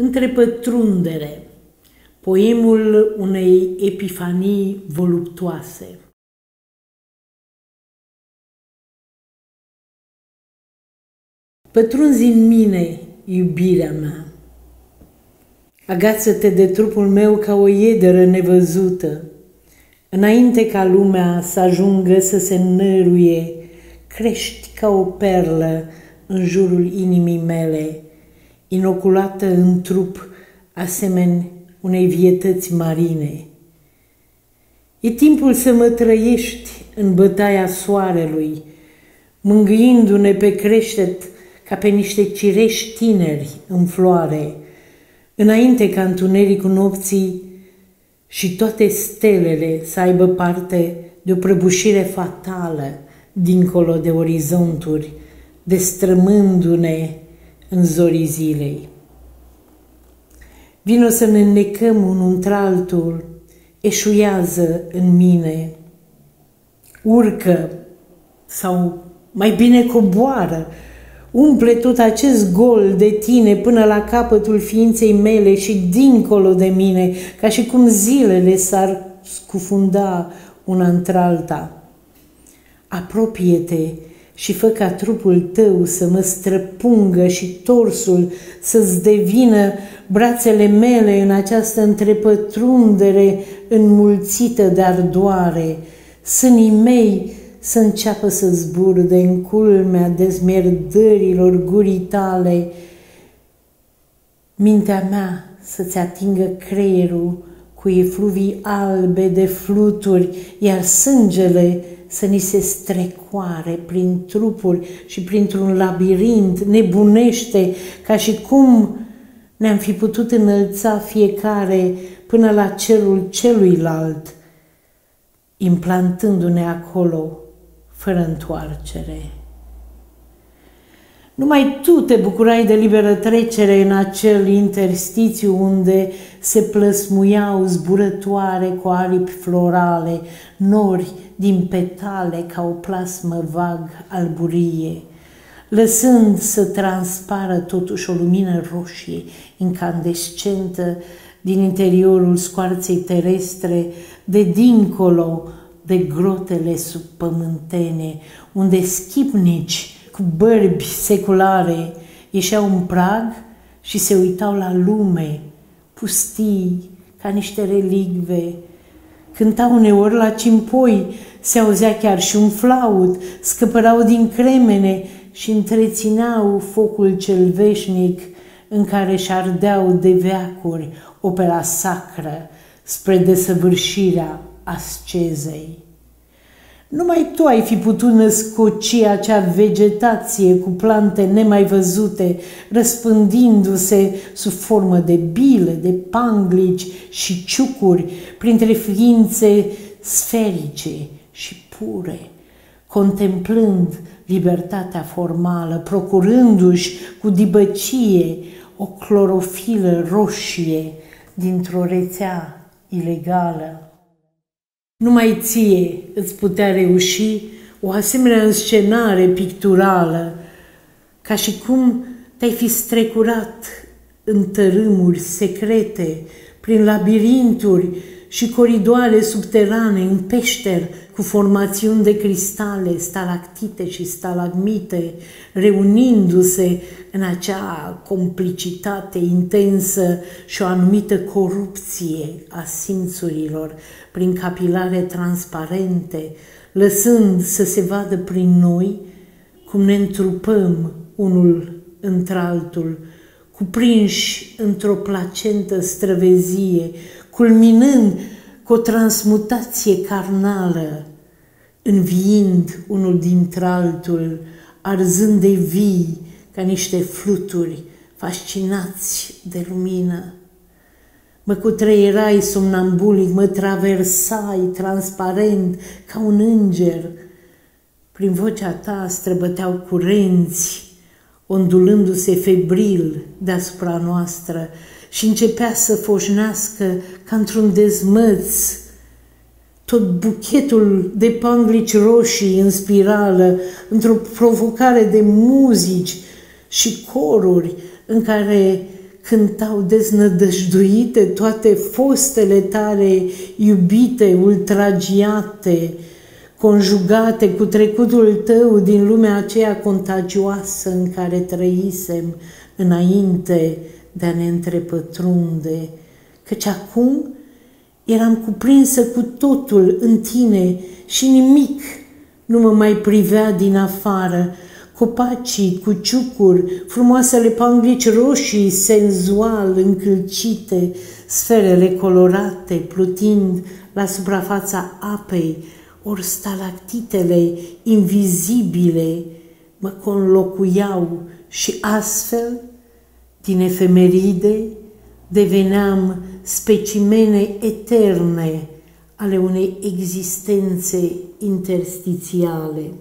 Întrepătrundere, poemul unei epifanii voluptoase. Pătrunzi în mine, iubirea mea. Agață-te de trupul meu ca o iederă nevăzută. Înainte ca lumea să ajungă să se năruie, crești ca o perlă în jurul inimii mele, inoculată în trup asemeni unei vietăți marine. E timpul să mă trăiești în bătaia soarelui, mângâindu-ne pe creștet ca pe niște cireși tineri în floare, înainte ca întunericul nopții și toate stelele să aibă parte de o prăbușire fatală dincolo de orizonturi, destrămându-ne în zorii zilei. Vino să ne înnecăm unul într-altul, eșuiază în mine, urcă sau mai bine coboară, umple tot acest gol de tine până la capătul ființei mele și dincolo de mine, ca și cum zilele s-ar scufunda una într-alta. Apropie-te și fă ca trupul tău să mă străpungă și torsul să-ți devină brațele mele în această întrepătrundere înmulțită de ardoare, sânii mei să înceapă să zburde în culmea dezmierdărilor gurii tale, mintea mea să-ți atingă creierul cu efluvii albe de fluturi, iar sângele să ni se strecoare prin trupuri și printr-un labirint nebunește, ca și cum ne-am fi putut înălța fiecare până la cerul celuilalt, implantându-ne acolo fără întoarcere. Numai tu te bucurai de liberă trecere în acel interstițiu unde se plăsmuiau zburătoare cu aripi florale, nori din petale ca o plasmă vag alburie, lăsând să transpară totuși o lumină roșie, incandescentă, din interiorul scoarței terestre, de dincolo de grotele subpământene, unde schipnici cu bărbi seculare ieșeau în prag și se uitau la lume, pustii, ca niște relicve. Cântau uneori la cimpoi, se auzea chiar și un flaut, scăpărau din cremene și întrețineau focul cel veșnic în care și ardeau de veacuri opera sacră spre desăvârșirea ascezei. Numai tu ai fi putut născoci acea vegetație cu plante nemai văzute, răspândindu-se sub formă de bile, de panglici și ciucuri, printre ființe sferice și pure, contemplând libertatea formală, procurându-și cu dibăcie o clorofilă roșie dintr-o rețea ilegală. Numai ție îți putea reuși o asemenea înscenare picturală, ca și cum te-ai fi strecurat în tărâmuri secrete, prin labirinturi și coridoare subterane, în peșteri cu formațiuni de cristale, stalactite și stalagmite, reunindu-se în acea complicitate intensă și o anumită corupție a simțurilor prin capilare transparente, lăsând să se vadă prin noi cum ne întrupăm unul într-altul, cuprinși într-o placentă străvezie, culminând cu o transmutație carnală, înviind unul dintre-altul, arzând de vii ca niște fluturi fascinați de lumină. Mă cutreierai somnambulic, mă traversai transparent ca un înger. Prin vocea ta străbăteau curenți, ondulându-se febril deasupra noastră și începea să foșnească ca într-un dezmăț tot buchetul de panglici roșii în spirală, într-o provocare de muzici și coruri în care cântau deznădăjduite toate fostele tale iubite, ultragiate, conjugate cu trecutul tău din lumea aceea contagioasă în care trăisem înainte de a ne întrepătrunde, căci acum eram cuprinsă cu totul în tine și nimic nu mă mai privea din afară, copacii cu ciucuri, frumoasele panglici roșii, senzual încălcite, sferele colorate, plutind la suprafața apei, ori stalactitele invizibile mă conlocuiau și astfel, din efemeride, deveneam specimene eterne ale unei existențe interstițiale.